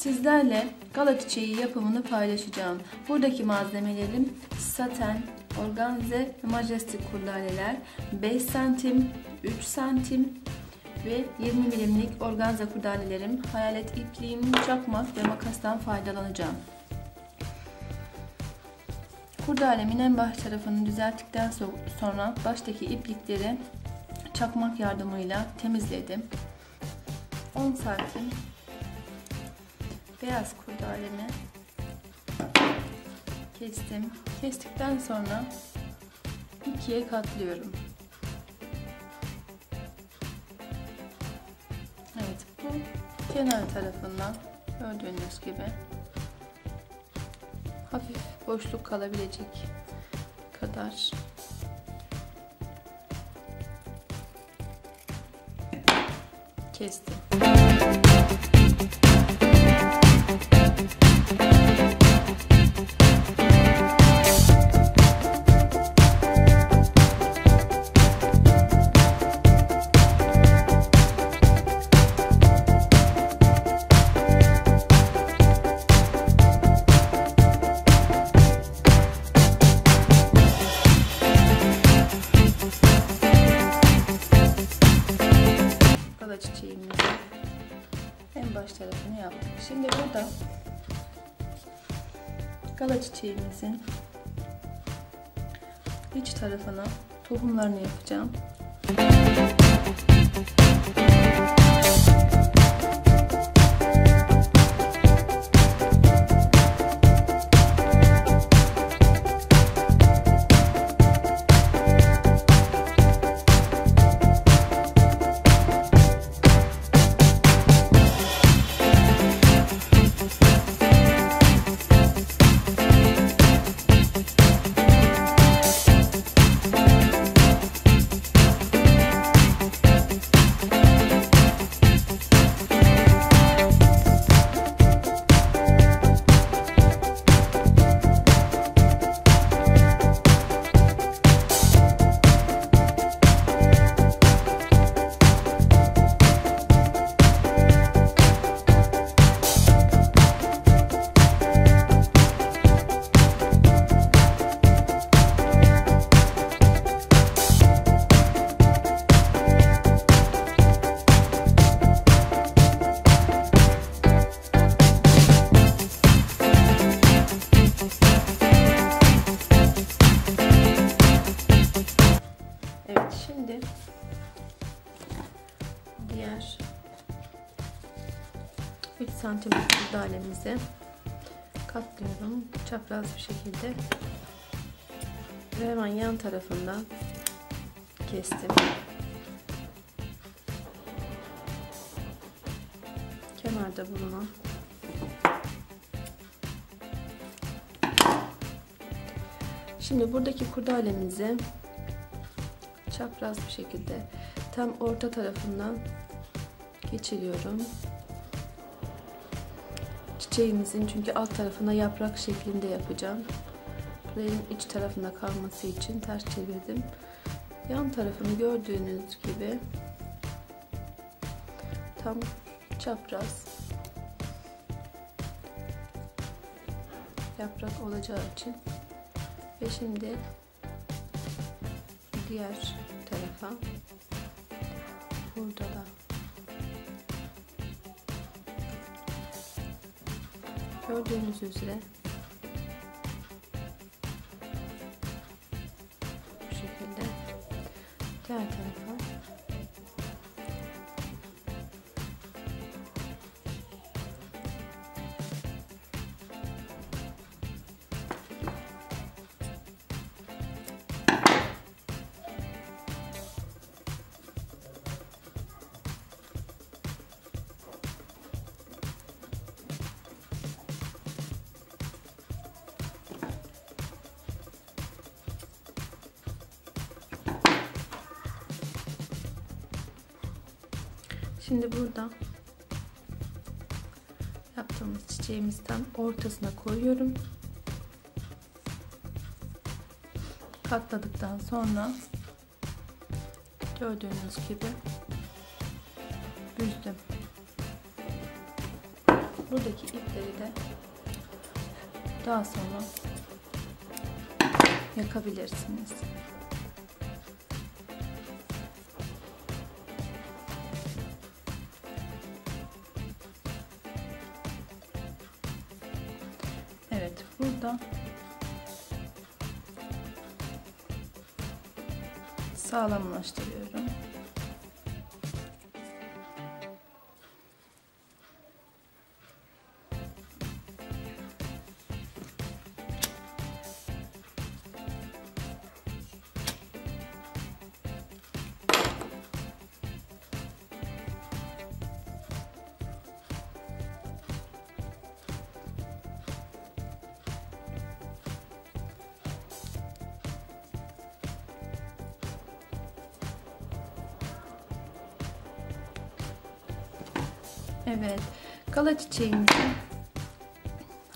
Sizlerle gala çiçeği yapımını paylaşacağım. Buradaki malzemelerim saten, organze ve majestik kurdaleler, 5 santim, 3 santim ve 20 milimlik organze kurdalelerim, hayalet ipliğim, çakmak ve makastan faydalanacağım. Kurdalemin en baş tarafını düzelttikten sonra baştaki iplikleri çakmak yardımıyla temizledim. 10 santim beyaz kurdalemi kestim. Kestikten sonra ikiye katlıyorum. Evet bu kenar tarafından gördüğünüz gibi hafif boşluk kalabilecek kadar kestim. Gala çiçeğimizin en baş tarafını yaptık. Şimdi burada gala çiçeğimizin iç tarafına tohumlarını yapacağım. Evet kurdalemizi katlıyorum çapraz bir şekilde ve hemen yan tarafından kestim. Kenarda bulunan Şimdi buradaki kurdalemizi çapraz bir şekilde tam orta tarafından geçiriyorum. Çiçeğimizin çünkü alt tarafına yaprak şeklinde yapacağım. Burayın iç tarafında kalması için ters çevirdim. Yan tarafını gördüğünüz gibi tam çapraz yaprak olacağı için ve şimdi diğer tarafa burada da gördüğünüz üzere. Bu şekilde. Diğer tarafa Şimdi burada yaptığımız çiçeğimizden ortasına koyuyorum. Katladıktan sonra gördüğünüz gibi büzdüm. Buradaki ipleri de daha sonra yakabilirsiniz. Evet burada sağlamlaştırıyorum. Evet, kala çiçeğimizi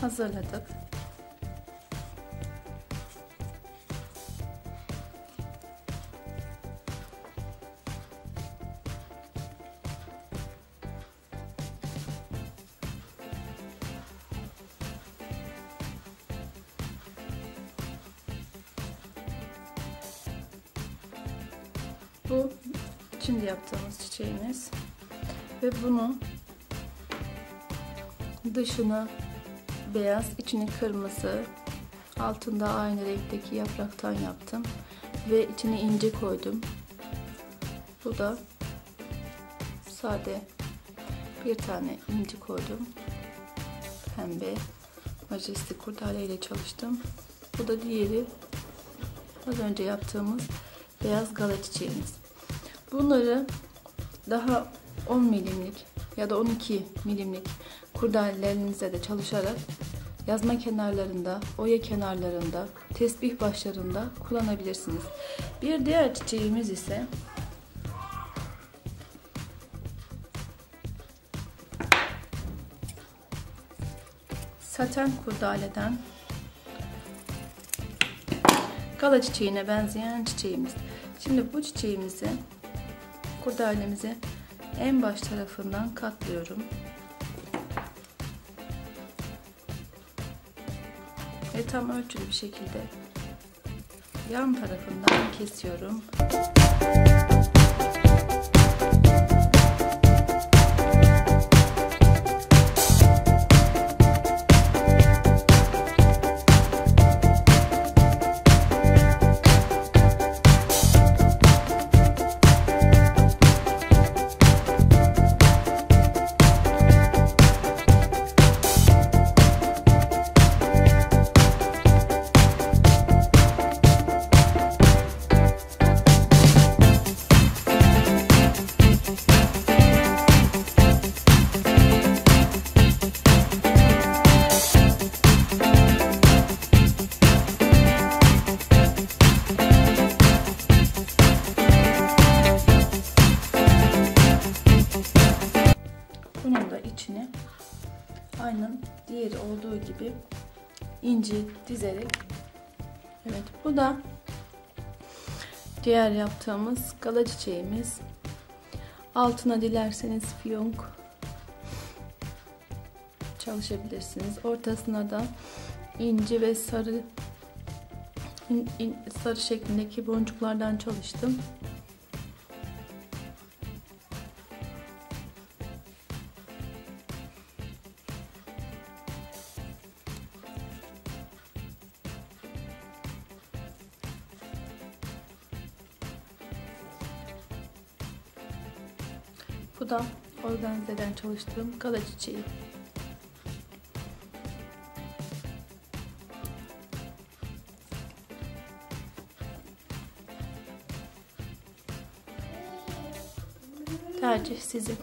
hazırladık. Bu şimdi yaptığımız çiçeğimiz ve bunu dışını beyaz, içini kırmızı, altında aynı renkteki yapraktan yaptım ve içine ince koydum. Bu da sade bir tane inci koydum. Pembe majestik kurdale ile çalıştım. Bu da diğeri az önce yaptığımız beyaz gala çiçeğimiz. Bunları daha 10 milimlik ya da 12 milimlik kurdalelerinizle de çalışarak yazma kenarlarında, oya kenarlarında, tesbih başlarında kullanabilirsiniz. Bir diğer çiçeğimiz ise saten kurdaleden gala çiçeğine benzeyen çiçeğimiz. Şimdi bu çiçeğimizi kurdalemizi en baş tarafından katlıyorum. Ve tam ölçülü bir şekilde yan tarafından kesiyorum. Bunun da içine aynen diğeri olduğu gibi inci dizerek. Evet bu da diğer yaptığımız gala çiçeğimiz. Altına dilerseniz fiyonk çalışabilirsiniz. Ortasına da inci ve sarı sarı şeklindeki boncuklardan çalıştım Bu da organizeden çalıştığım gala çiçeği. Tercih sizin.